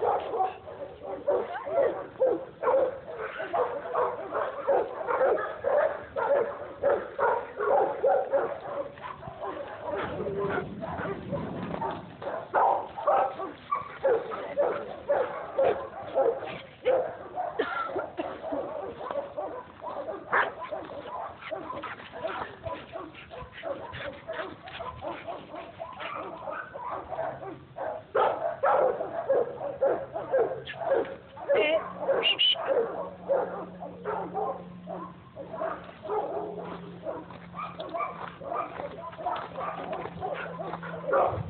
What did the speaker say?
Joshua. problem.